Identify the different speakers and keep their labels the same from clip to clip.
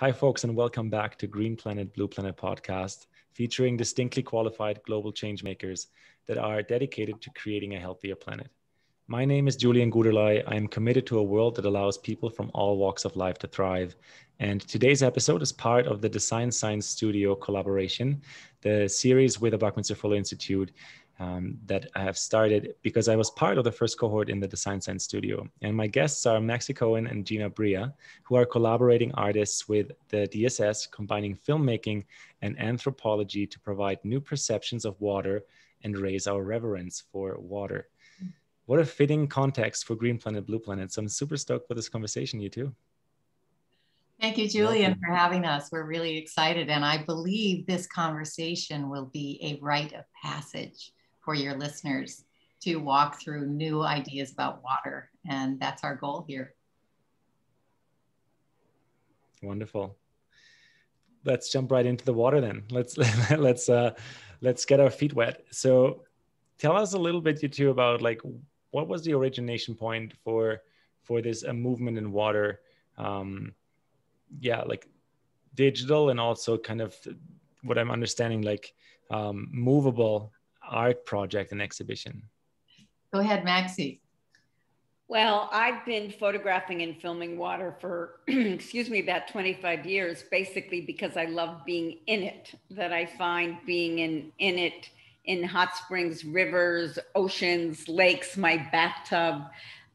Speaker 1: Hi, folks, and welcome back to Green Planet, Blue Planet podcast, featuring distinctly qualified global change makers that are dedicated to creating a healthier planet. My name is Julian Guderley. I am committed to a world that allows people from all walks of life to thrive. And today's episode is part of the Design Science Studio collaboration, the series with the Buckminster Fuller Institute um, that I have started because I was part of the first cohort in the Design Science Studio. And my guests are Maxi Cohen and Gina Bria, who are collaborating artists with the DSS, combining filmmaking and anthropology to provide new perceptions of water and raise our reverence for water. What a fitting context for Green Planet, Blue Planet. So I'm super stoked for this conversation, you two.
Speaker 2: Thank you, Julian, for having us. We're really excited. And I believe this conversation will be a rite of passage for your listeners to walk through new ideas about water. And that's our goal here.
Speaker 1: Wonderful. Let's jump right into the water then. Let's let's uh, let's get our feet wet. So, tell us a little bit, you two, about like what was the origination point for for this a movement in water. Um, yeah, like digital and also kind of what I'm understanding, like um, movable art project and exhibition?
Speaker 2: Go ahead, Maxi.
Speaker 3: Well, I've been photographing and filming water for, excuse me, about 25 years, basically because I love being in it, that I find being in, in it in hot springs, rivers, oceans, lakes, my bathtub,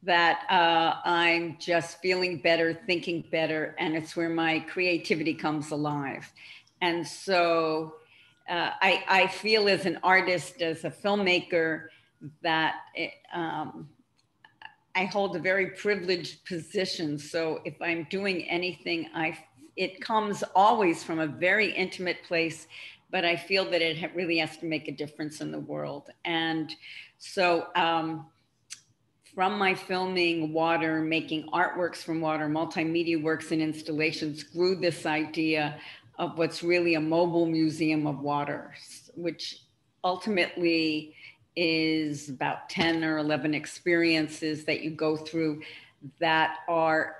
Speaker 3: that uh, I'm just feeling better, thinking better, and it's where my creativity comes alive. And so uh, I, I feel as an artist, as a filmmaker, that it, um, I hold a very privileged position. So if I'm doing anything, I it comes always from a very intimate place, but I feel that it really has to make a difference in the world. And so um, from my filming water, making artworks from water, multimedia works and installations, grew this idea of what's really a mobile museum of water, which ultimately is about 10 or 11 experiences that you go through that are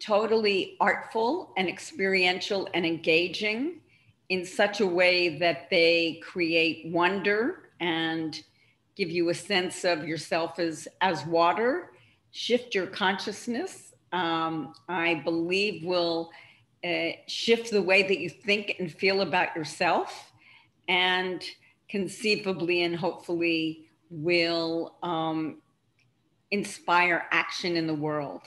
Speaker 3: totally artful and experiential and engaging in such a way that they create wonder and give you a sense of yourself as as water shift your consciousness um, i believe will uh, shift the way that you think and feel about yourself and conceivably and hopefully will um, inspire action in the world.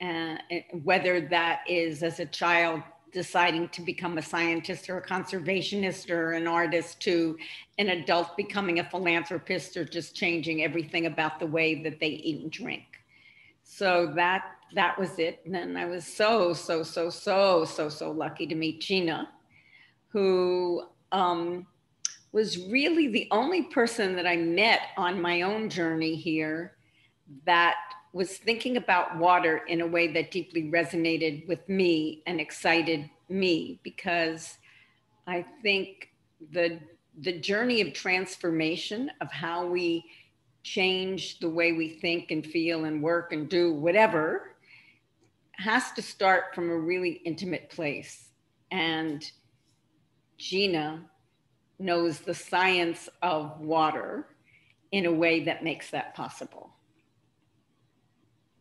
Speaker 3: Uh, whether that is as a child deciding to become a scientist or a conservationist or an artist to an adult becoming a philanthropist or just changing everything about the way that they eat and drink. So that that was it. And then I was so, so, so, so, so, so lucky to meet Gina, who um, was really the only person that I met on my own journey here that was thinking about water in a way that deeply resonated with me and excited me because I think the the journey of transformation of how we change the way we think and feel and work and do whatever has to start from a really intimate place. And Gina knows the science of water in a way that makes that possible.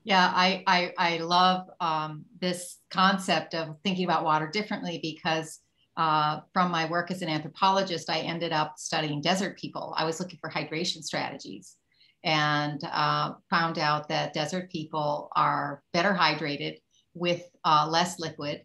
Speaker 2: Yeah, I, I, I love um, this concept of thinking about water differently because uh, from my work as an anthropologist, I ended up studying desert people. I was looking for hydration strategies and uh, found out that desert people are better hydrated with uh, less liquid.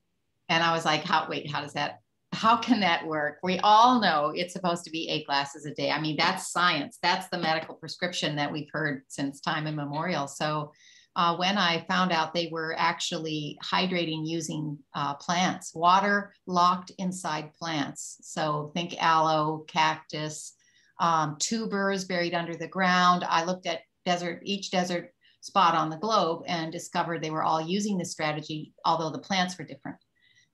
Speaker 2: And I was like, how, wait, how does that, how can that work? We all know it's supposed to be eight glasses a day. I mean, that's science. That's the medical prescription that we've heard since time immemorial. So uh, when I found out they were actually hydrating using uh, plants, water locked inside plants. So think aloe, cactus, um, tubers buried under the ground. I looked at desert, each desert spot on the globe and discovered they were all using this strategy, although the plants were different.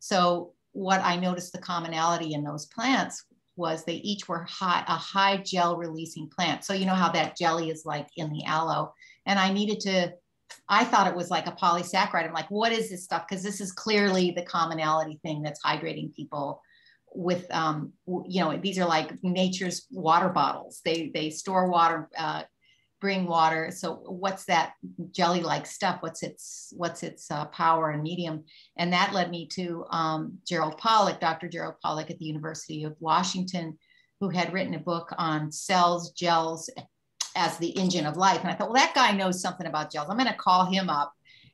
Speaker 2: So what I noticed the commonality in those plants was they each were high, a high gel releasing plant. So you know how that jelly is like in the aloe. And I needed to I thought it was like a polysaccharide. I'm like, what is this stuff? Because this is clearly the commonality thing that's hydrating people with um, you know these are like nature's water bottles. They they store water uh, bring water. So what's that jelly like stuff? What's its what's its uh, power and medium? And that led me to um, gerald pollack dr gerald pollack at the university of washington who had written a book on cells gels as the engine of life. And i thought well that guy knows something about gels. I'm going to call him up.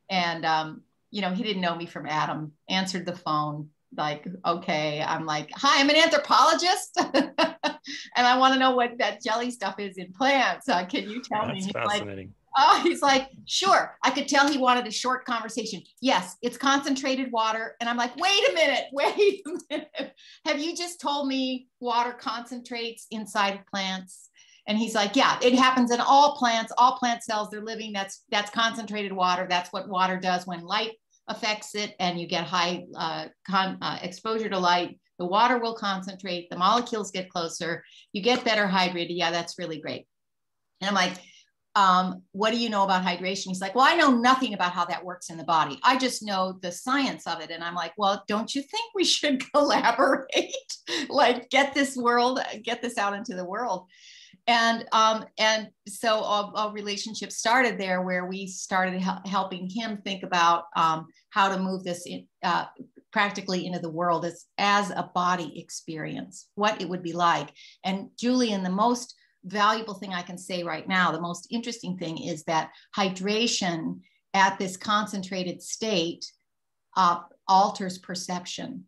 Speaker 2: And um, you know he didn't know me from adam. Answered the phone like, okay, I'm like, hi, I'm an anthropologist. and I want to know what that jelly stuff is in plants. Uh, can you tell
Speaker 1: That's
Speaker 2: me?
Speaker 1: fascinating.
Speaker 2: Like, oh, he's like, sure. I could tell he wanted a short conversation. Yes, it's concentrated water. And I'm like, wait a minute, wait a minute. Have you just told me water concentrates inside of plants? And he's like, yeah, it happens in all plants, all plant cells, they're living. That's that's concentrated water. That's what water does when light affects it and you get high uh, uh, exposure to light, the water will concentrate, the molecules get closer, you get better hydrated. Yeah, that's really great. And I'm like, um, what do you know about hydration? He's like, well, I know nothing about how that works in the body. I just know the science of it. And I'm like, well, don't you think we should collaborate? like get this world, get this out into the world and um, and so a, a, relationship started there where we started helping him think about um, how to move this in, uh, practically into the world as, as a body experience what it would be like. And julian the most valuable thing i can say right now the most interesting thing is that hydration at this concentrated state uh, alters perception.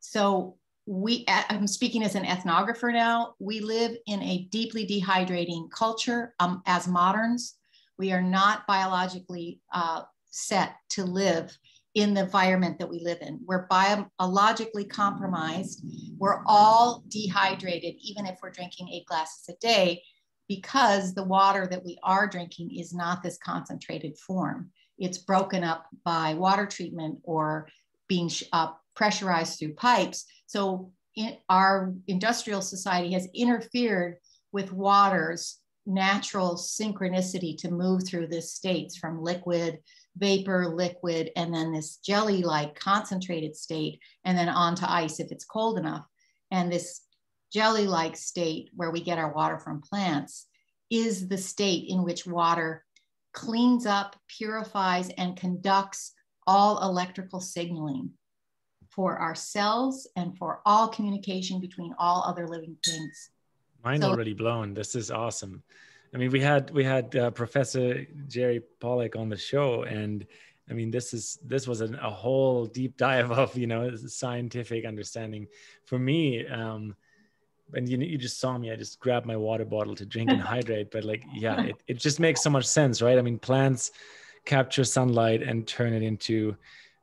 Speaker 2: So we i'm speaking as an ethnographer now. We live in a deeply dehydrating culture um, as moderns. We are not biologically uh, set to live in the environment that we live in. We're biologically compromised. We're all dehydrated even if we're drinking eight glasses a day because the water that we are drinking is not this concentrated form. It's broken up by water treatment or being uh, pressurized through pipes. So in, our industrial society has interfered with water's natural synchronicity to move through this states from liquid, vapor, liquid, and then this jelly-like concentrated state, and then onto ice if it's cold enough. And this jelly-like state where we get our water from plants is the state in which water cleans up, purifies, and conducts all electrical signaling for ourselves and for all communication between all other living things.
Speaker 1: Mind so, already blown. This is awesome. I mean, we had we had uh, Professor Jerry Pollack on the show, and I mean, this is this was an, a whole deep dive of you know scientific understanding. For me, um, and you you just saw me, I just grabbed my water bottle to drink and hydrate. But like, yeah, it, it just makes so much sense, right? I mean, plants capture sunlight and turn it into,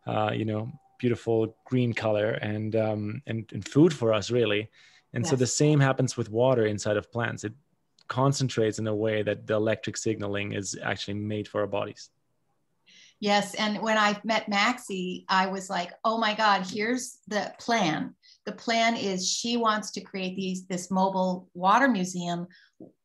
Speaker 1: uh, you know, beautiful green color and um, and, and food for us really. And yes. so the same happens with water inside of plants. It concentrates in a way that the electric signaling is actually made for our bodies.
Speaker 2: Yes and when i met maxi i was like oh my god here's the plan. The plan is she wants to create these this mobile water museum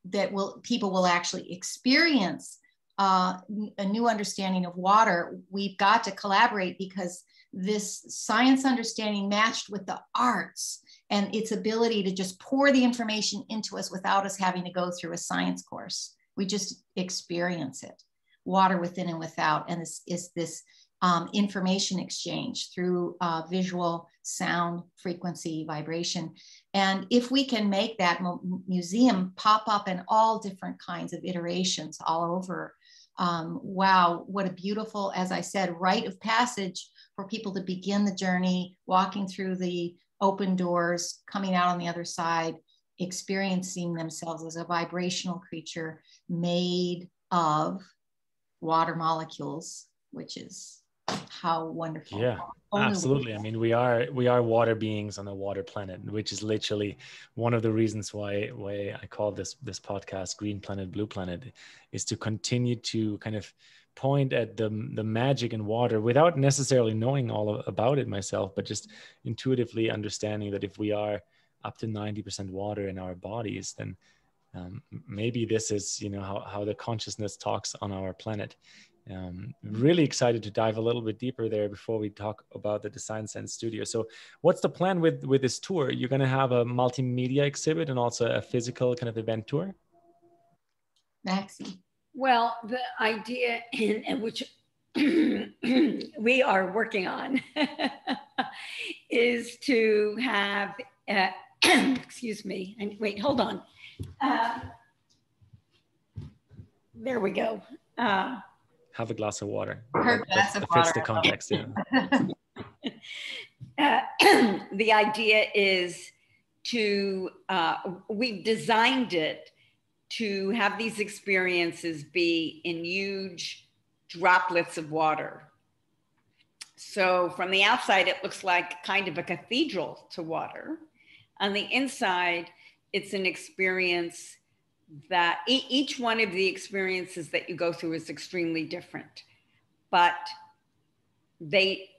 Speaker 2: that will people will actually experience uh, a new understanding of water. We've got to collaborate because this science understanding matched with the arts and its ability to just pour the information into us without us having to go through a science course. We just experience it, water within and without. And this is this um, information exchange through uh, visual, sound, frequency, vibration. And if we can make that museum pop up in all different kinds of iterations all over, um, wow, what a beautiful, as I said, rite of passage for people to begin the journey, walking through the open doors, coming out on the other side, experiencing themselves as a vibrational creature made of water molecules, which is how wonderful.
Speaker 1: Yeah, absolutely. I mean, we are we are water beings on a water planet, which is literally one of the reasons why why I call this this podcast Green Planet, Blue Planet, is to continue to kind of point at the the magic in water without necessarily knowing all about it myself, but just intuitively understanding that if we are up to 90% water in our bodies, then um, maybe this is you know how, how the consciousness talks on our planet Um, really excited to dive a little bit deeper there before we talk about the Design Science Studio. So, what's the plan with with this tour? You're going to have a multimedia exhibit and also a physical kind of event tour.
Speaker 2: Maxi.
Speaker 3: Well, the idea in, in which we are working on is to have. Uh, excuse me. And wait, hold on. Uh, there we go. Uh,
Speaker 1: have a glass of water.
Speaker 2: Her glass
Speaker 1: that,
Speaker 2: of
Speaker 1: that fits the context.
Speaker 3: uh,
Speaker 1: Yeah.
Speaker 3: the idea is to, uh, we've designed it to have these experiences be in huge droplets of water. So from the outside, it looks like kind of a cathedral to water. On the inside, it's an experience that e- each one of the experiences that you go through is extremely different, but they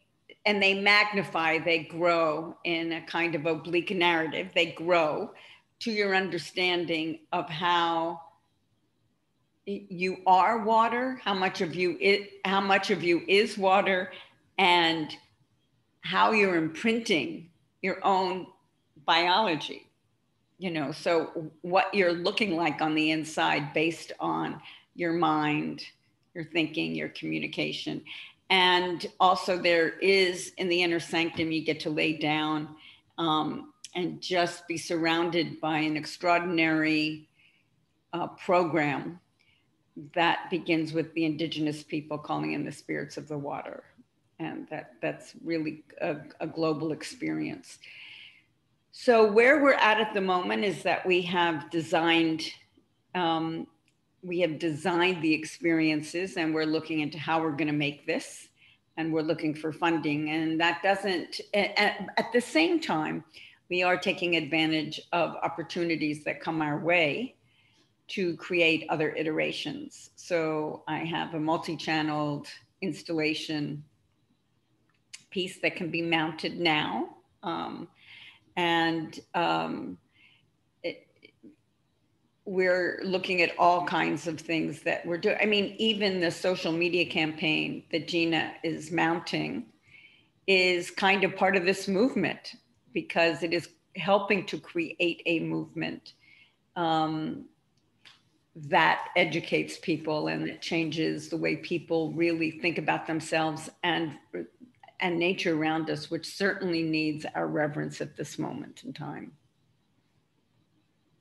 Speaker 3: and they magnify, they grow in a kind of oblique narrative. They grow to your understanding of how you are water, how much of you how much of you is water, and how you're imprinting your own biology. You know so what you're looking like on the inside based on your mind your thinking your communication. And also there is in the inner sanctum you get to lay down um, and just be surrounded by an extraordinary uh, program that begins with the indigenous people calling in the spirits of the water. And that that's really a, a global experience. So where we're at at the moment is that we have designed um, we have designed the experiences and we're looking into how we're going to make this and we're looking for funding. And that doesn't at, at the same time we are taking advantage of opportunities that come our way to create other iterations so i have a multi-channeled installation piece that can be mounted now um, and um, it, we're looking at all kinds of things that we're doing. I mean, even the social media campaign that Gina is mounting is kind of part of this movement because it is helping to create a movement um, that educates people and that changes the way people really think about themselves and and nature around us, which certainly needs our reverence at this moment in time.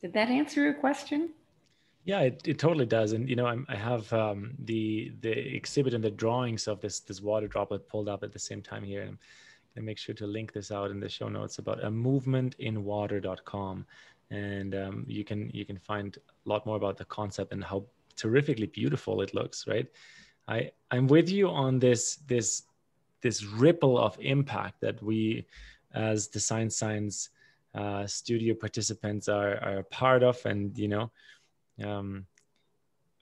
Speaker 3: Did that answer your question?
Speaker 1: Yeah, it, it totally does. And you know, I'm, i have um, the the exhibit and the drawings of this this water droplet pulled up at the same time here. And I'm gonna make sure to link this out in the show notes about a movementinwater.com, and um, you can you can find a lot more about the concept and how terrifically beautiful it looks. Right, I I'm with you on this this this ripple of impact that we as design science uh, studio participants are, are a part of and you know um,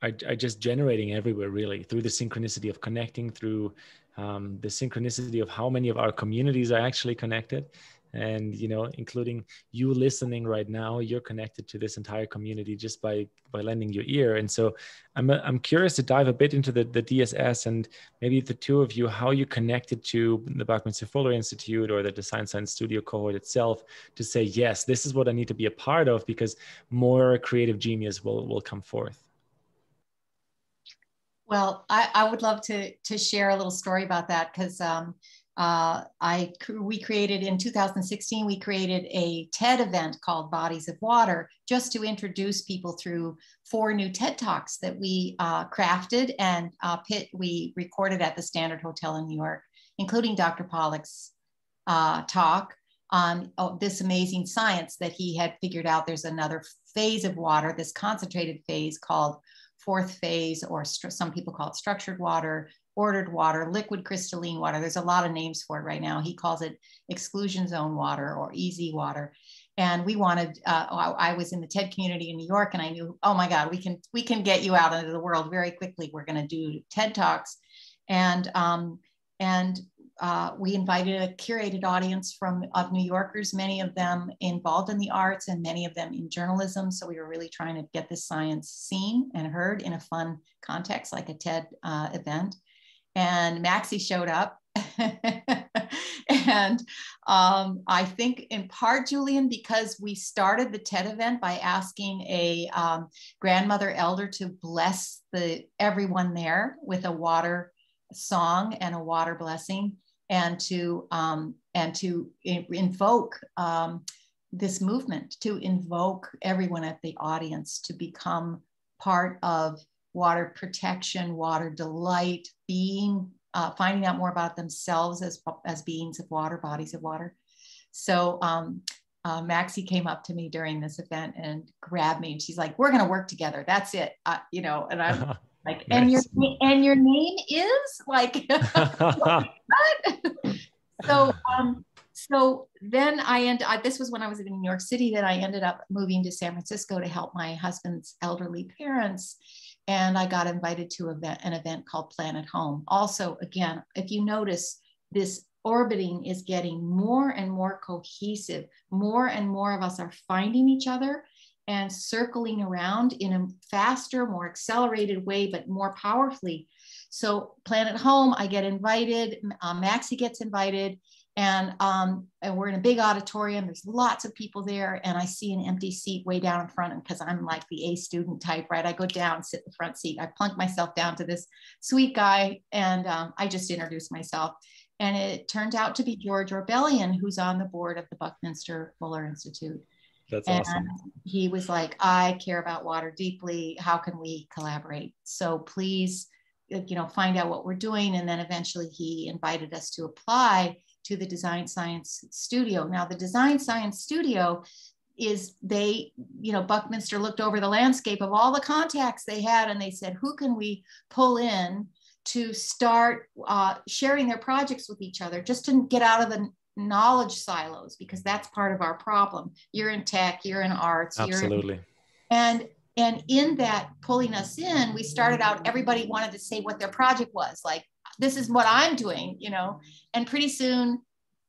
Speaker 1: are, are just generating everywhere really through the synchronicity of connecting through um, the synchronicity of how many of our communities are actually connected. And you know including you listening right now you're connected to this entire community just by by lending your ear. And so i'm i'm curious to dive a bit into the, the dss and maybe the two of you how you connected to the buckminster fuller institute or the design science studio cohort itself to say yes this is what i need to be a part of because more creative genius will will come forth
Speaker 2: well i, I would love to to share a little story about that because um, uh, I we created in 2016 we created a TED event called Bodies of Water just to introduce people through four new TED talks that we uh, crafted and uh, pit we recorded at the Standard Hotel in New York, including Dr. Pollack's uh, talk on oh, this amazing science that he had figured out. There's another phase of water, this concentrated phase called fourth phase, or some people call it structured water, ordered water, liquid crystalline water. There's a lot of names for it right now. He calls it exclusion zone water or easy water. And we wanted, uh, I, I was in the TED community in New York and I knew, oh my God, we can, we can get you out into the world very quickly. We're going to do TED Talks. And, um, and uh, we invited a curated audience from of New Yorkers, many of them involved in the arts and many of them in journalism. So we were really trying to get this science seen and heard in a fun context, like a TED uh, event. And Maxi showed up. and um, I think in part, Julian, because we started the TED event by asking a um, grandmother elder to bless the everyone there with a water song and a water blessing and to um, and to invoke um, this movement to invoke everyone at the audience to become part of water protection water delight being uh, finding out more about themselves as as beings of water bodies of water so um, uh, Maxi came up to me during this event and grabbed me and she's like, we're going to work together. That's it. Uh, you know, and I'm like, nice. and your, and your name is like, so, um, so then I end, I, this was when I was in New York City that I ended up moving to San Francisco to help my husband's elderly parents. And I got invited to event, an event called Planet Home. Also, again, if you notice this orbiting is getting more and more cohesive. More and more of us are finding each other and circling around in a faster, more accelerated way, but more powerfully. So, Planet Home, I get invited, um, Maxi gets invited, and, um, and we're in a big auditorium. There's lots of people there, and I see an empty seat way down in front because I'm like the A student type, right? I go down, sit in the front seat. I plunk myself down to this sweet guy, and um, I just introduce myself. And it turned out to be George Orbelian, who's on the board of the Buckminster Fuller Institute.
Speaker 1: That's
Speaker 2: and
Speaker 1: awesome.
Speaker 2: He was like, I care about water deeply. How can we collaborate? So please, uh, you know, find out what we're doing. And then eventually he invited us to apply to the Design Science Studio. Now, the Design Science Studio is they, you know, Buckminster looked over the landscape of all the contacts they had and they said, who can we pull in to start uh, sharing their projects with each other just to get out of the knowledge silos because that's part of our problem. You're in tech you're in arts
Speaker 1: absolutely
Speaker 2: in, and and in that pulling us in we started out everybody wanted to say what their project was like this is what i'm doing you know? And pretty soon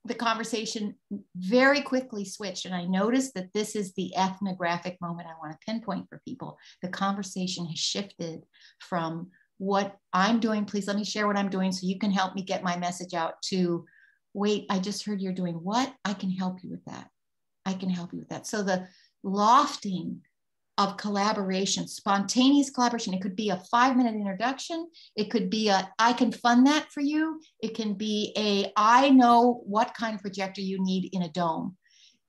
Speaker 2: the conversation very quickly switched and i noticed that this is the ethnographic moment i want to pinpoint for people. The conversation has shifted from what I'm doing. Please let me share what I'm doing so you can help me get my message out to wait, I just heard you're doing what? I can help you with that. I can help you with that. So the lofting of collaboration, spontaneous collaboration. It could be a five minute introduction. It could be a, I can fund that for you. It can be a, I know what kind of projector you need in a dome.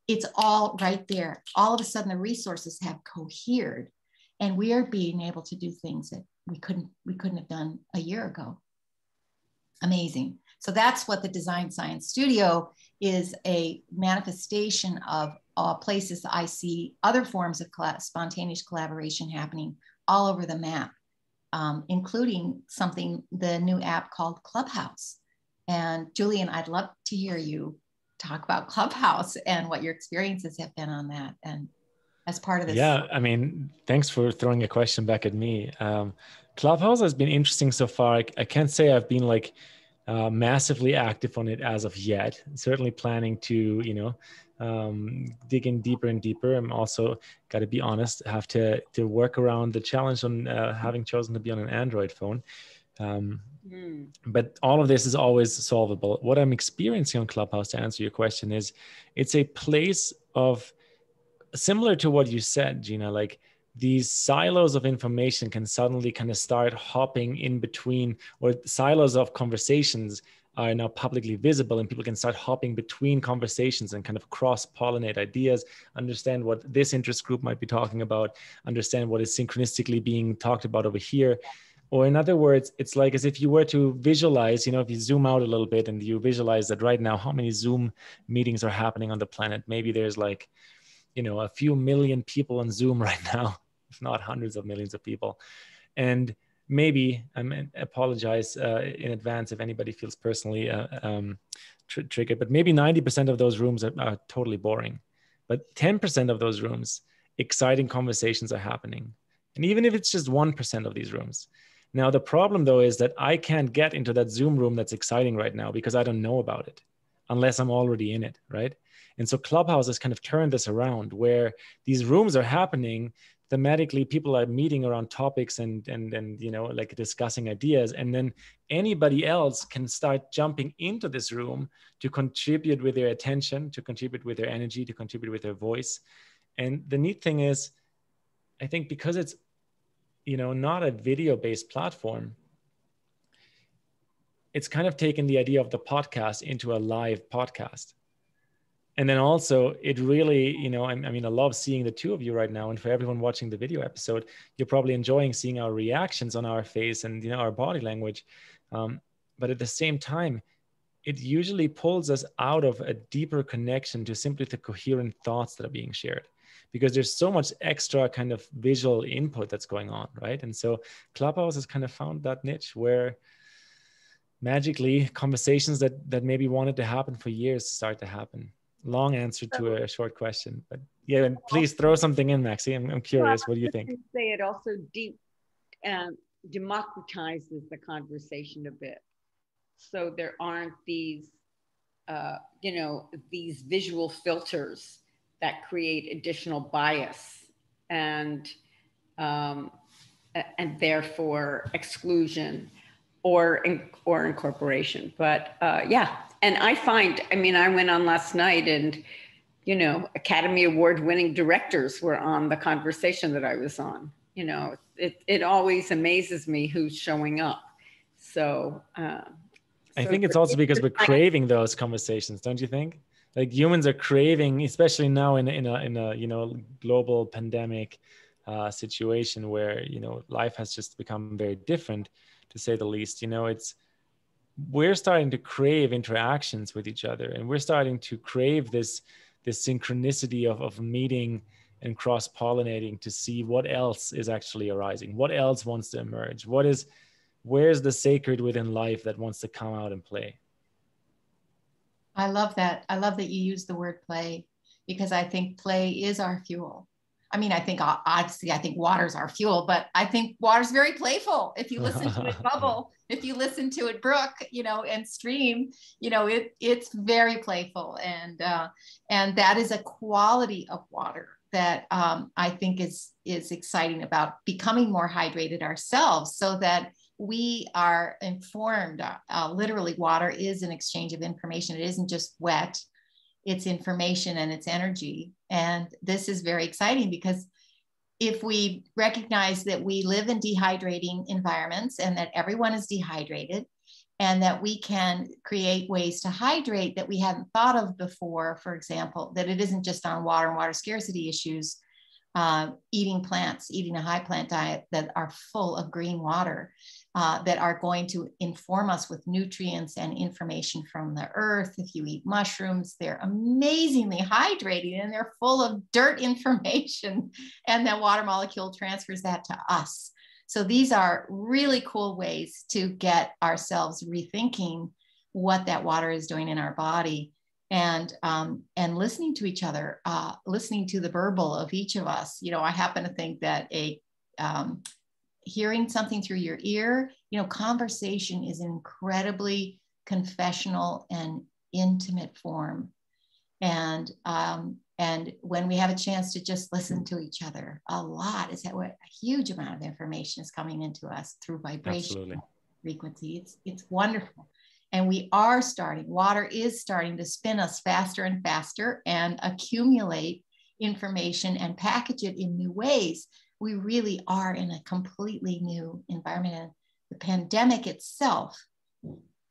Speaker 2: It's all right there. All of a sudden the resources have cohered and we are being able to do things that we couldn't we couldn't have done a year ago amazing so that's what the design science studio is a manifestation of uh, places i see other forms of spontaneous collaboration happening all over the map um, including something the new app called clubhouse and julian i'd love to hear you talk about clubhouse and what your experiences have been on that and as part of this?
Speaker 1: Yeah, I mean, thanks for throwing a question back at me. Um, Clubhouse has been interesting so far. I, I can't say I've been like uh, massively active on it as of yet. Certainly planning to, you know, um, dig in deeper and deeper. I'm also got to be honest, have to to work around the challenge on uh, having chosen to be on an Android phone. Um, mm. But all of this is always solvable. What I'm experiencing on Clubhouse, to answer your question, is it's a place of similar to what you said, Gina, like these silos of information can suddenly kind of start hopping in between, or silos of conversations are now publicly visible and people can start hopping between conversations and kind of cross pollinate ideas understand what this interest group might be talking about understand what is synchronistically being talked about over here. Or in other words it's like as if you were to visualize you know if you zoom out a little bit and you visualize that right now how many zoom meetings are happening on the planet. Maybe there's like you know a few million people on zoom right now if not hundreds of millions of people. And maybe i mean, apologize uh, in advance if anybody feels personally uh, um, tr- triggered but maybe 90% of those rooms are, are totally boring. But 10% of those rooms exciting conversations are happening. And even if it's just 1% of these rooms. Now, the problem though is that I can't get into that Zoom room that's exciting right now because I don't know about it unless I'm already in it, right? And so Clubhouse has kind of turned this around where these rooms are happening thematically people are meeting around topics and and and you know like discussing ideas. And then anybody else can start jumping into this room to contribute with their attention to contribute with their energy to contribute with their voice. And the neat thing is i think because it's you know not a video based platform it's kind of taken the idea of the podcast into a live podcast and then also it really you know I, I, mean i love seeing the two of you right now and for everyone watching the video episode you're probably enjoying seeing our reactions on our face and you know our body language um, but at the same time it usually pulls us out of a deeper connection to simply the coherent thoughts that are being shared because there's so much extra kind of visual input that's going on, right? And so Clubhouse has kind of found that niche where magically conversations that that maybe wanted to happen for years start to happen. Long answer to a short question, but yeah, and please throw something in, Maxi. I'm, I'm curious. Well, what do you think?
Speaker 3: Say it also deep um, democratizes the conversation a bit, so there aren't these, uh, you know, these visual filters that create additional bias and um, and therefore exclusion or in, or incorporation. But uh, yeah, and I find, I mean, I went on last night and you know, Academy Award winning directors were on the conversation that I was on. You know, it, it always amazes me who's showing up. So, uh,
Speaker 1: I think it's also because we're craving those conversations, don't you think? like humans are craving especially now in, in a in a you know global pandemic uh, situation where you know life has just become very different to say the least you know it's we're starting to crave interactions with each other and we're starting to crave this this synchronicity of, of meeting and cross pollinating to see what else is actually arising what else wants to emerge what is where's the sacred within life that wants to come out and play
Speaker 2: I love that. I love that you use the word play because I think play is our fuel. I mean, I think obviously I think water's our fuel, but I think water's very playful. If you listen to it bubble, if you listen to it brook, you know, and stream, you know, it it's very playful, and uh, and that is a quality of water that um, I think is is exciting about becoming more hydrated ourselves, so that we are informed. Uh, uh, literally, water is an exchange of information. It isn't just wet, it's information and it's energy. And this is very exciting because if we recognize that we live in dehydrating environments and that everyone is dehydrated, and that we can create ways to hydrate that we hadn't thought of before, for example, that it isn't just on water and water scarcity issues, uh, eating plants, eating a high plant diet that are full of green water, uh, that are going to inform us with nutrients and information from the earth. If you eat mushrooms, they're amazingly hydrating and they're full of dirt information. And that water molecule transfers that to us. So these are really cool ways to get ourselves rethinking what that water is doing in our body and um, and listening to each other, uh, listening to the verbal of each of us. You know, I happen to think that a um, hearing something through your ear, you know, conversation is an incredibly confessional and intimate form. And um, and when we have a chance to just listen to each other, a lot is that what a huge amount of information is coming into us through vibration Absolutely. frequency. It's it's wonderful. And we are starting, water is starting to spin us faster and faster and accumulate information and package it in new ways we really are in a completely new environment. And the pandemic itself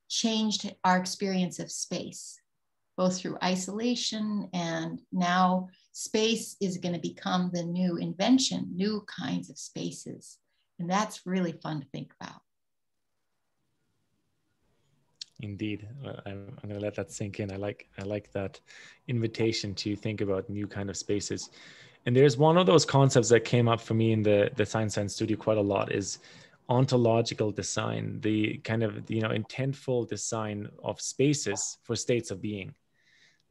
Speaker 2: changed our experience of space, both through isolation and now space is going to become the new invention, new kinds of spaces. And that's really fun to think about.
Speaker 1: Indeed, I'm, I'm going to let that sink in. I like I like that invitation to think about new kind of spaces. And there's one of those concepts that came up for me in the the Science Science Studio quite a lot is ontological design, the kind of you know intentful design of spaces for states of being.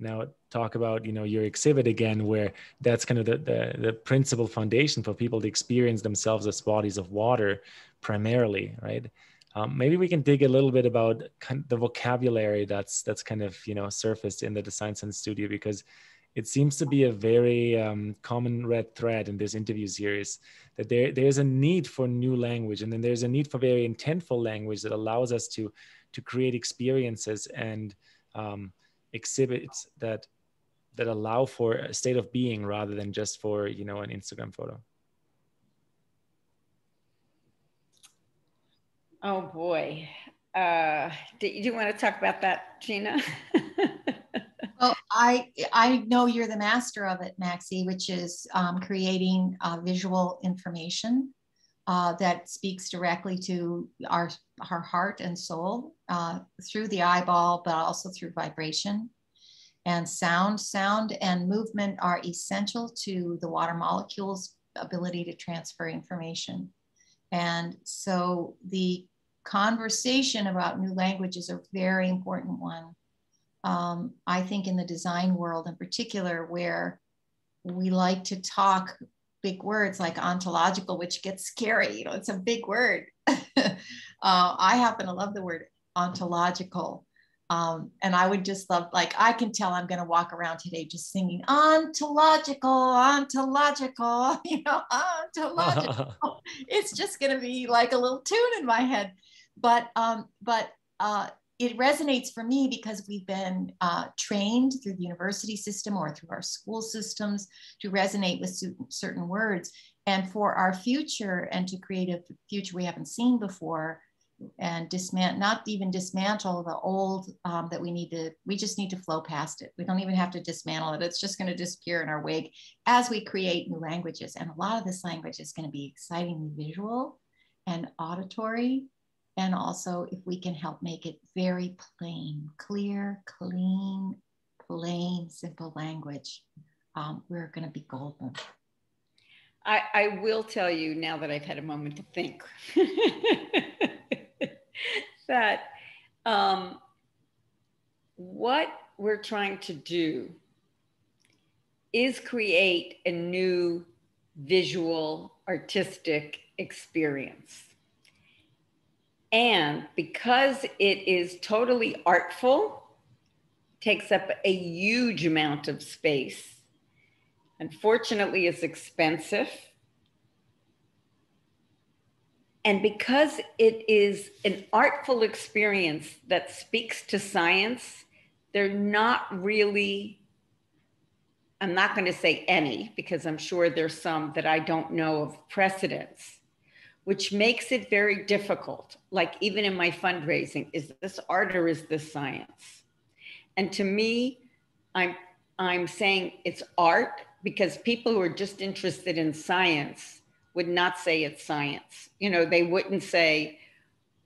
Speaker 1: now talk about you know your exhibit again where that's kind of the, the, the principal foundation for people to experience themselves as bodies of water primarily right um, maybe we can dig a little bit about kind of the vocabulary that's that's kind of you know surfaced in the design science studio because it seems to be a very um, common red thread in this interview series that there there's a need for new language and then there's a need for very intentful language that allows us to to create experiences and um, exhibits that that allow for a state of being rather than just for you know an instagram photo.
Speaker 3: Oh boy. Uh do you want to talk about that gina
Speaker 2: well i i know you're the master of it maxi which is um, creating uh, visual information uh, that speaks directly to our, our heart and soul uh, through the eyeball, but also through vibration and sound. Sound and movement are essential to the water molecules' ability to transfer information. And so the conversation about new language is a very important one. Um, I think in the design world in particular, where we like to talk big words like ontological, which gets scary. You know, it's a big word. uh, I happen to love the word ontological. Um, and I would just love, like, I can tell I'm going to walk around today just singing ontological, ontological, you know, ontological. it's just going to be like a little tune in my head. But, um, but uh, it resonates for me because we've been uh, trained through the university system or through our school systems to resonate with certain words. And for our future and to create a future we haven't seen before and dismantle, not even dismantle the old um, that we need to, we just need to flow past it. We don't even have to dismantle it. It's just going to disappear in our wake as we create new languages. And a lot of this language is going to be excitingly visual and auditory and also if we can help make it very plain, clear, clean, plain, simple language, um, we're going to be golden.
Speaker 3: I, I will tell you now that I've had a moment to think that um, what we're trying to do is create a new visual artistic experience and because it is totally artful, takes up a huge amount of space. Unfortunately, is expensive. And because it is an artful experience that speaks to science, they're not really, I'm not going to say any, because I'm sure there's some that I don't know of precedents which makes it very difficult. Like even in my fundraising, is this art or is this science? And to me, I'm I'm saying it's art because people who are just interested in science would not say it's science. You know, they wouldn't say,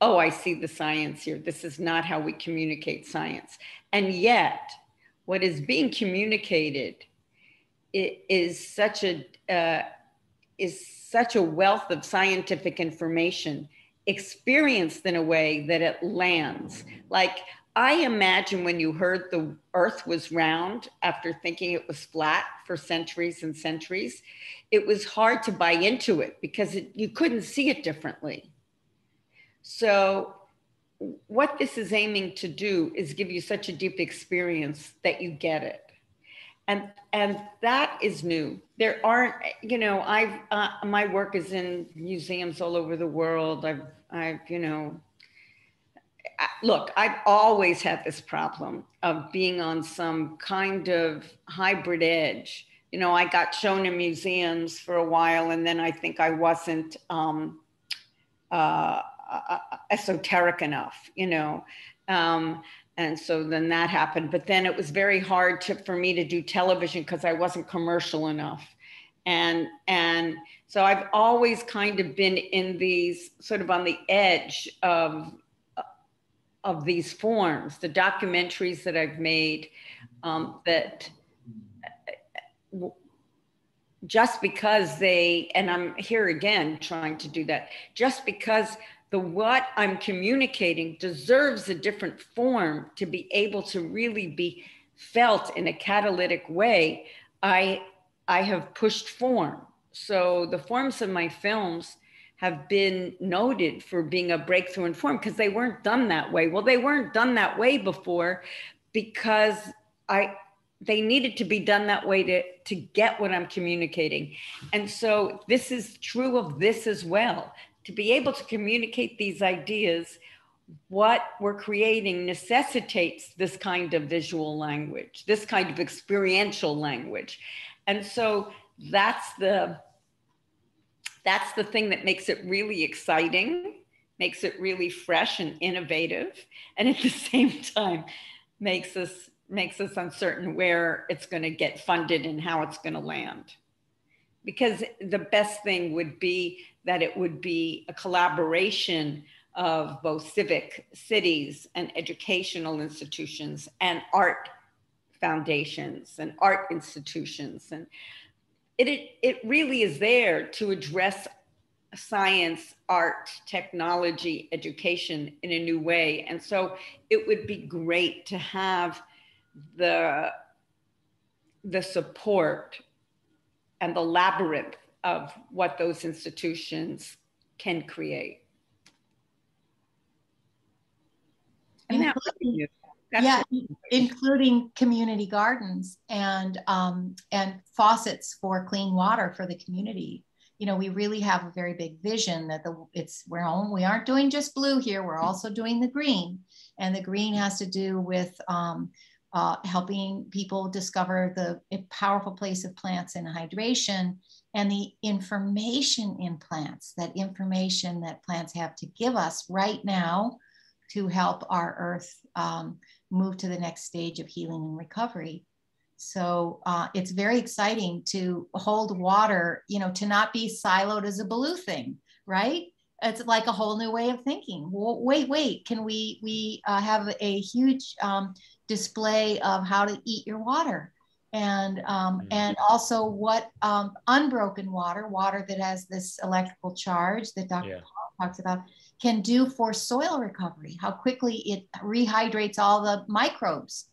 Speaker 3: "Oh, I see the science here. This is not how we communicate science." And yet, what is being communicated is such a uh, is such a wealth of scientific information experienced in a way that it lands. Like I imagine when you heard the earth was round after thinking it was flat for centuries and centuries, it was hard to buy into it because it, you couldn't see it differently. So, what this is aiming to do is give you such a deep experience that you get it and and that is new. There aren't you know i've uh, my work is in museums all over the world. I've i've you know look i've always had this problem of being on some kind of hybrid edge. You know i got shown in museums for a while and then i think i wasn't um, uh, uh, esoteric enough you know? Um, and so then that happened but then it was very hard to, for me to do television because i wasn't commercial enough. And and so i've always kind of been in these sort of on the edge of of these forms the documentaries that i've made um, that just because they and i'm here again trying to do that just because the what I'm communicating deserves a different form to be able to really be felt in a catalytic way, I I have pushed form. So the forms of my films have been noted for being a breakthrough in form because they weren't done that way. Well, they weren't done that way before because I they needed to be done that way to, to get what I'm communicating. And so this is true of this as well. To be able to communicate these ideas, what we're creating necessitates this kind of visual language, this kind of experiential language. And so that's the that's the thing that makes it really exciting, makes it really fresh and innovative, and at the same time makes us makes us uncertain where it's going to get funded and how it's going to land. Because the best thing would be that it would be a collaboration of both civic cities and educational institutions and art foundations and art institutions and it, it, it really is there to address science, art, technology, education in a new way. And so it would be great to have the, the support and the labyrinth of what those institutions can create.
Speaker 2: And that yeah, including community gardens and um, and faucets for clean water for the community. You know, we really have a very big vision that the it's we're on, we aren't doing just blue here. We're also doing the green, and the green has to do with um, uh, helping people discover the powerful place of plants in hydration and the information in plants. That information that plants have to give us right now to help our earth um, move to the next stage of healing and recovery. So uh, it's very exciting to hold water, you know, to not be siloed as a blue thing, right? It's like a whole new way of thinking. Well, wait, wait, can we we uh, have a huge um, display of how to eat your water, and um, mm-hmm. and also what um, unbroken water, water that has this electrical charge that Dr. Yeah. talks about, can do for soil recovery, how quickly it rehydrates all the microbes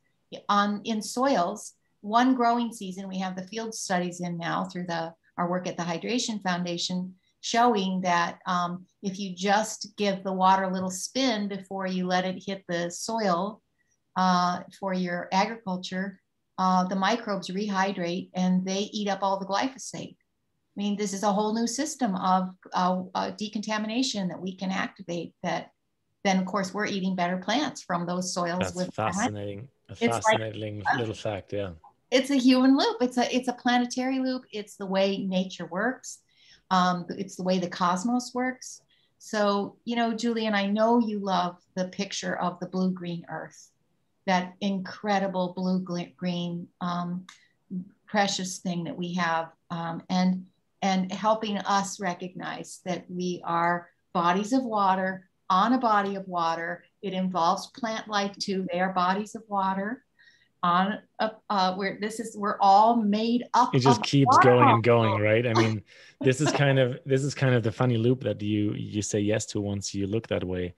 Speaker 2: on in soils. One growing season, we have the field studies in now through the our work at the Hydration Foundation, showing that um, if you just give the water a little spin before you let it hit the soil uh, for your agriculture, uh, the microbes rehydrate and they eat up all the glyphosate. I mean, this is a whole new system of uh, uh, decontamination that we can activate. That then, of course, we're eating better plants from those soils.
Speaker 1: That's with fascinating. A fascinating like, little fact. Yeah.
Speaker 2: It's a human loop. It's a it's a planetary loop. It's the way nature works. Um, it's the way the cosmos works. So, you know, Julian, I know you love the picture of the blue green earth, that incredible blue green, um, precious thing that we have. Um, and and helping us recognize that we are bodies of water on a body of water. It involves plant life too. They are bodies of water on a, uh, where this is we're all made up
Speaker 1: it just keeps water. going and going right i mean this is kind of this is kind of the funny loop that you you say yes to once you look that way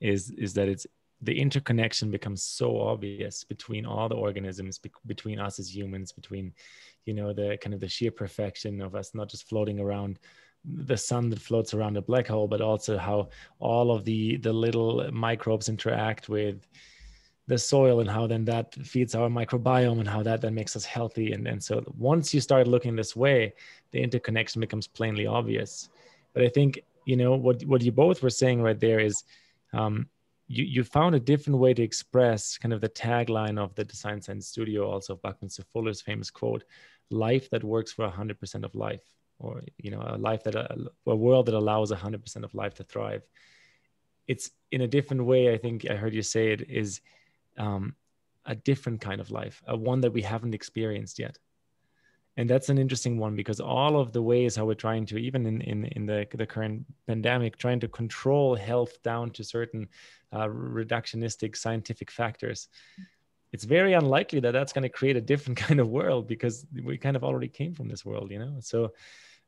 Speaker 1: is is that it's the interconnection becomes so obvious between all the organisms be- between us as humans between you know the kind of the sheer perfection of us not just floating around the sun that floats around a black hole but also how all of the the little microbes interact with the soil and how then that feeds our microbiome and how that then makes us healthy. And, and so once you start looking this way the interconnection becomes plainly obvious. But i think you know what what you both were saying right there is um, you, you found a different way to express kind of the tagline of the design science studio also of buckminster fuller's famous quote life that works for 100% of life or you know a life that a, a world that allows 100% of life to thrive. It's in a different way i think i heard you say it is um, a different kind of life a one that we haven't experienced yet. And that's an interesting one because all of the ways how we're trying to even in in, in the, the current pandemic trying to control health down to certain uh, reductionistic scientific factors. It's very unlikely that that's going to create a different kind of world because we kind of already came from this world you know? So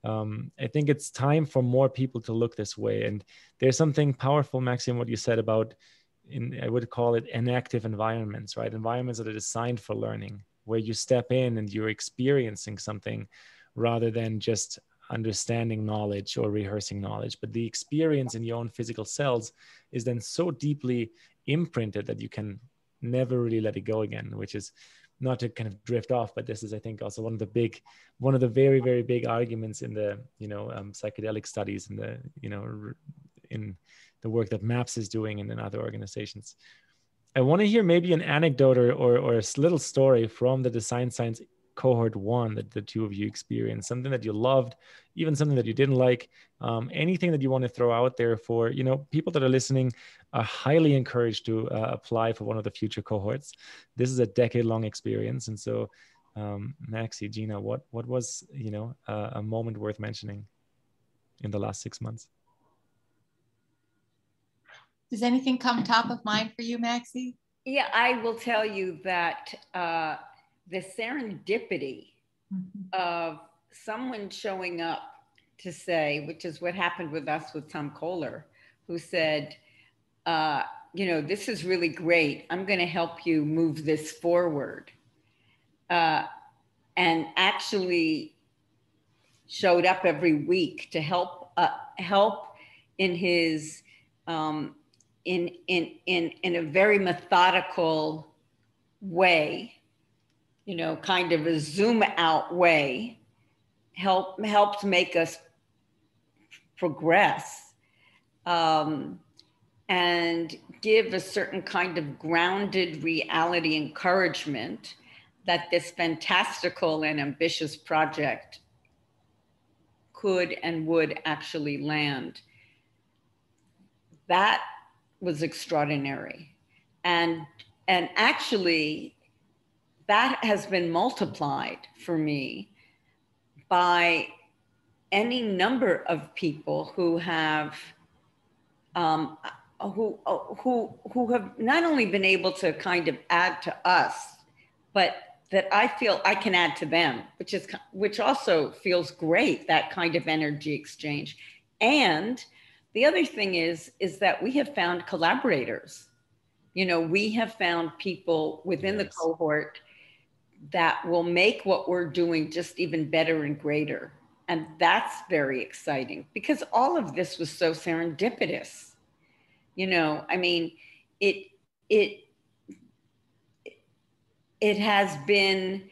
Speaker 1: um, i think it's time for more people to look this way. And there's something powerful maxim what you said about in I would call it inactive environments, right? Environments that are designed for learning, where you step in and you're experiencing something rather than just understanding knowledge or rehearsing knowledge. But the experience in your own physical cells is then so deeply imprinted that you can never really let it go again, which is not to kind of drift off, but this is, I think, also one of the big, one of the very, very big arguments in the, you know, um, psychedelic studies and the, you know, in the work that MAPS is doing and in other organizations. I want to hear maybe an anecdote or, or, or a little story from the design science cohort one that the two of you experienced, something that you loved, even something that you didn't like, um, anything that you want to throw out there for, you know, people that are listening are highly encouraged to uh, apply for one of the future cohorts. This is a decade long experience. And so, um, Maxi, Gina, what, what was, you know, uh, a moment worth mentioning in the last six months?
Speaker 2: Does anything come top of mind for you, Maxi?
Speaker 3: Yeah, I will tell you that uh, the serendipity mm-hmm. of someone showing up to say, which is what happened with us with Tom Kohler, who said, uh, you know, this is really great. I'm going to help you move this forward. Uh, and actually showed up every week to help uh, help in his um, in in in in a very methodical way you know, kind of a zoom out way, help helped make us progress um, and give a certain kind of grounded reality encouragement that this fantastical and ambitious project could and would actually land. That was extraordinary. And and actually that has been multiplied for me by any number of people who have um, who who who have not only been able to kind of add to us, but that I feel I can add to them, which is which also feels great that kind of energy exchange. And the other thing is is that we have found collaborators. You know, we have found people within yes. the cohort that will make what we're doing just even better and greater. And that's very exciting because all of this was so serendipitous. You know, I mean, it, it, it has been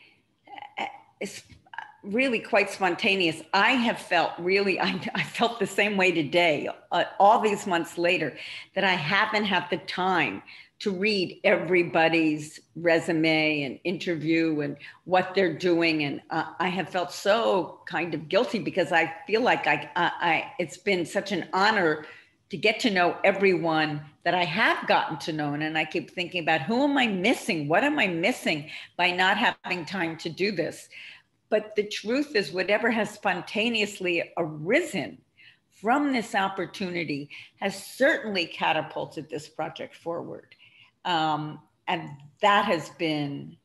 Speaker 3: really quite spontaneous. I have felt really, I, I felt the same way today, uh, all these months later, that I haven't had the time to read everybody's resume and interview and what they're doing. And uh, i have felt so kind of guilty because i feel like I, I, I it's been such an honor to get to know everyone that i have gotten to know. And i keep thinking about who am i missing? What am i missing by not having time to do this? But the truth is whatever has spontaneously arisen from this opportunity has certainly catapulted this project forward um, and that has been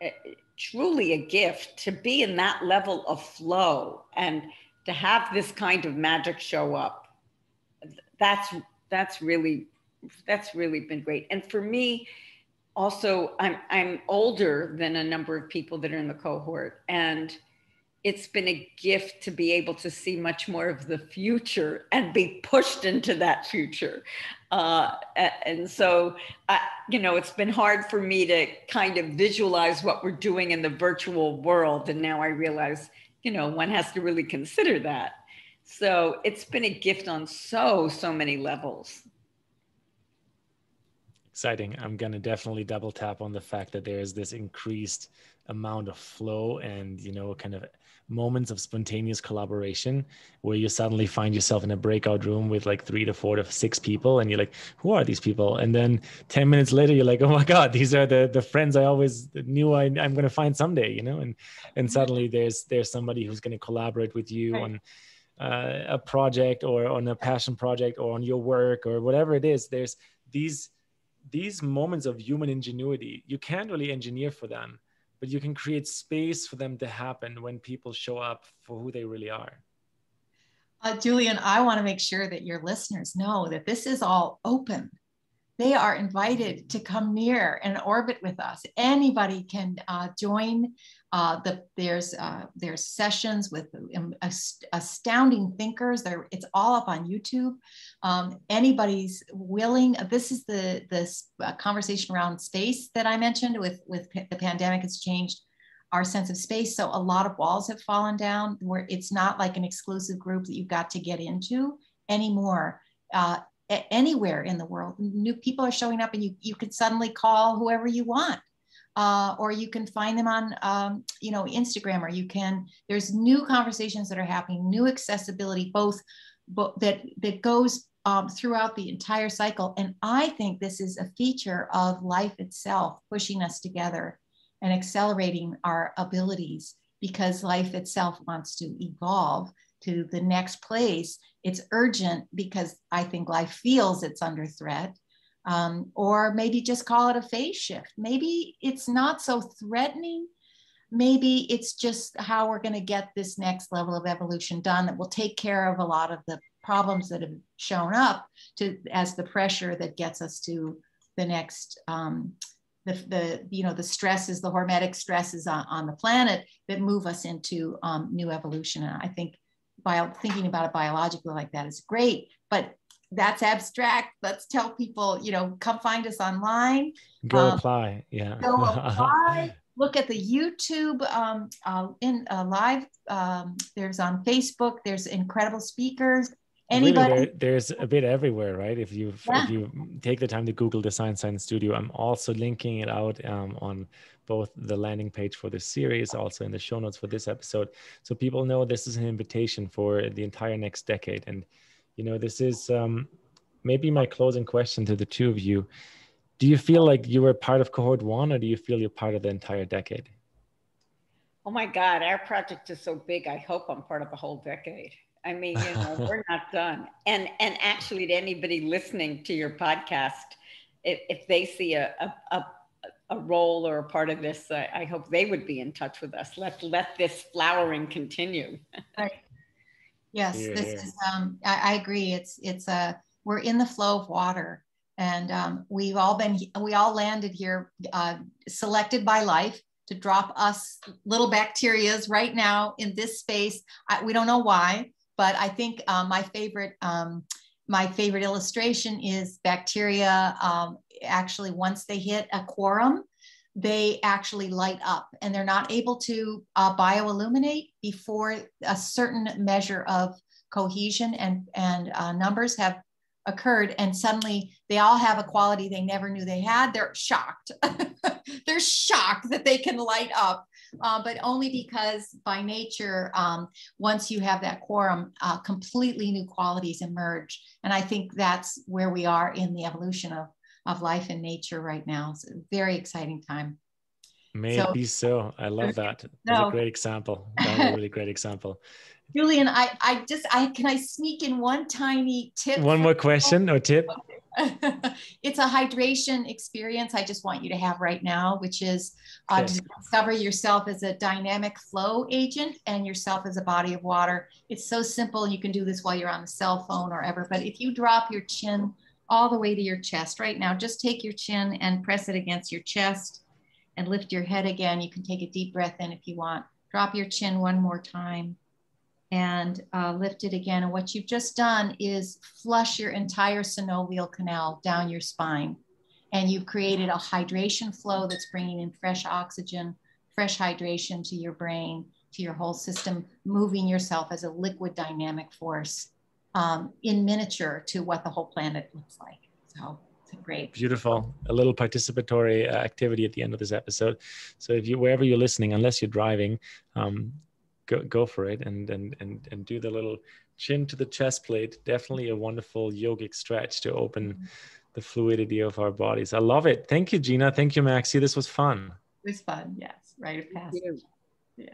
Speaker 3: eh, truly a gift to be in that level of flow and to have this kind of magic show up. That's that's really that's really been great. And for me, also, I'm I'm older than a number of people that are in the cohort, and it's been a gift to be able to see much more of the future and be pushed into that future. Uh, and so, uh, you know, it's been hard for me to kind of visualize what we're doing in the virtual world. And now I realize, you know, one has to really consider that. So it's been a gift on so, so many levels.
Speaker 1: Exciting. I'm going to definitely double tap on the fact that there is this increased amount of flow and, you know, kind of moments of spontaneous collaboration where you suddenly find yourself in a breakout room with like three to four to six people and you're like who are these people? And then 10 minutes later you're like oh my god these are the the friends i always knew I, i'm going to find someday you know? And and suddenly there's there's somebody who's going to collaborate with you right. on uh, a project or on a passion project or on your work or whatever it is. There's these these moments of human ingenuity you can't really engineer for them but you can create space for them to happen when people show up for who they really are.
Speaker 2: Uh, Julian, I want to make sure that your listeners know that this is all open. they are invited to come near and orbit with us. Anybody can uh, join. Uh, the, there's uh, there's sessions with um, astounding thinkers. There, it's all up on YouTube. Um, anybody's willing. This is the this uh, conversation around space that I mentioned. With with the pandemic, has changed our sense of space. So a lot of walls have fallen down. Where it's not like an exclusive group that you've got to get into anymore. Uh, anywhere in the world. New people are showing up and you, you can suddenly call whoever you want. Uh, or you can find them on, um, you know, Instagram, or you can, there's new conversations that are happening, new accessibility, both, both that, that goes um, throughout the entire cycle. And I think this is a feature of life itself, pushing us together and accelerating our abilities because life itself wants to evolve to the next place, it's urgent because I think life feels it's under threat. Um, or maybe just call it a phase shift. Maybe it's not so threatening. Maybe it's just how we're going to get this next level of evolution done that will take care of a lot of the problems that have shown up to as the pressure that gets us to the next um, the, the you know the stresses the hormetic stresses on, on the planet that move us into um, new evolution and i think bio, thinking about it biologically like that is great, but that's abstract. Let's tell people, you know, come find us online.
Speaker 1: Go um, apply. Yeah.
Speaker 2: Go apply. Look at the YouTube um, uh, in uh, live. Um, there's on Facebook. There's incredible speakers.
Speaker 1: Anybody? Really, there, there's a bit everywhere, right? If you yeah. if you take the time to Google Design Science Studio, I'm also linking it out um, on both the landing page for this series, also in the show notes for this episode, so people know this is an invitation for the entire next decade. And you know, this is um, maybe my closing question to the two of you. Do you feel like you were part of cohort one, or do you feel you're part of the entire decade?
Speaker 3: Oh my God, our project is so big. I hope I'm part of the whole decade. I mean, you know, we're not done. And and actually, to anybody listening to your podcast, if, if they see a, a, a, a role or a part of this, I, I, hope they would be in touch with us. Let let this flowering continue.
Speaker 2: right. Yes, yeah, this is. Um, I, I, agree. It's it's a we're in the flow of water, and um, we've all been we all landed here, uh, selected by life to drop us little bacterias right now in this space. I, we don't know why but I think uh, my favorite um, my favorite illustration is bacteria. Um, actually, once they hit a quorum, they actually light up, and they're not able to uh, bioilluminate before a certain measure of cohesion and and uh, numbers have occurred. And suddenly they all have a quality they never knew they had. They're shocked. They're shocked that they can light up. Uh, but only because by nature, um, once you have that quorum, uh, completely new qualities emerge. And I think that's where we are in the evolution of, of life and nature right now. It's a very exciting time.
Speaker 1: May so, it be so. I love that. That's no. a great example. That's a really great example.
Speaker 2: Julian, I, I just, I can I sneak in one tiny tip?
Speaker 1: One more question or tip?
Speaker 2: it's a hydration experience I just want you to have right now, which is uh, to discover yourself as a dynamic flow agent and yourself as a body of water. It's so simple. You can do this while you're on the cell phone or ever. But if you drop your chin all the way to your chest right now, just take your chin and press it against your chest and lift your head again. You can take a deep breath in if you want. Drop your chin one more time and uh, lift it again. And what you've just done is flush your entire synovial canal down your spine. And you've created a hydration flow that's bringing in fresh oxygen, fresh hydration to your brain, to your whole system, moving yourself as a liquid dynamic force um, in miniature to what the whole planet looks like. So it's a great
Speaker 1: beautiful a little participatory uh, activity at the end of this episode so if you wherever you're listening unless you're driving um, go, go for it and, and, and, and do the little chin to the chest plate. Definitely a wonderful yogic stretch to open mm-hmm. the fluidity of our bodies. I love it. Thank you, Gina. Thank you, Maxi. This was fun.
Speaker 2: It was fun. Yes. Right. Past. Yeah.